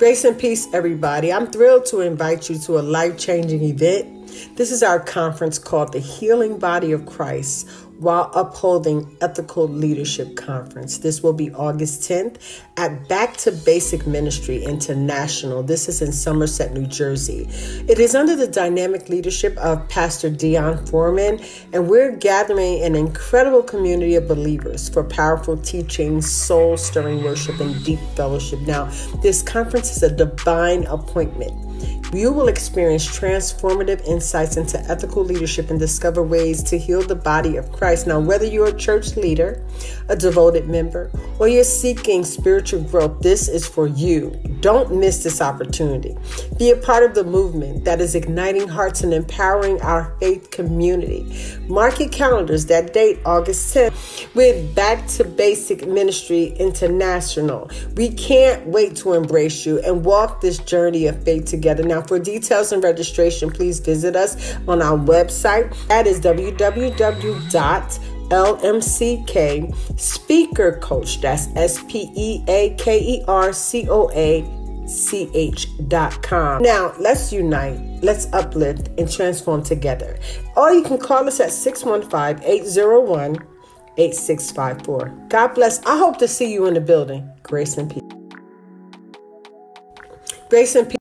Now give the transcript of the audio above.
Grace and peace, everybody. I'm thrilled to invite you to a life changing event. This is our conference called the Healing Body of Christ while upholding ethical leadership conference. This will be August 10th at Back to Basic Ministry International. This is in Somerset, New Jersey. It is under the dynamic leadership of Pastor Dionne Foreman, and we're gathering an incredible community of believers for powerful teaching, soul stirring worship, and deep fellowship. Now, this conference is a divine appointment. You will experience transformative insights into ethical leadership and discover ways to heal the body of Christ. Now, whether you're a church leader, a devoted member, or you're seeking spiritual growth, this is for you. Don't miss this opportunity. Be a part of the movement that is igniting hearts and empowering our faith community. Mark your calendars that date, August 10th, with Back to Basic Ministry International. We can't wait to embrace you and walk this journey of faith together. Now, for details and registration, please visit us on our website. That is www.lmck speaker coach. That's S P E A K E R C O A C H dot com. Now, let's unite, let's uplift, and transform together. Or you can call us at 615 801 8654. God bless. I hope to see you in the building. Grace and peace. Grace and peace.